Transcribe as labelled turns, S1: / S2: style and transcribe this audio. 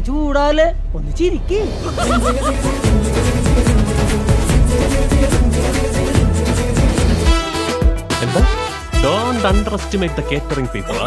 S1: ചൂടാലേ ഒന്ന് ചിരിക്കേ.
S2: എന്താ? Don't underestimate the catering people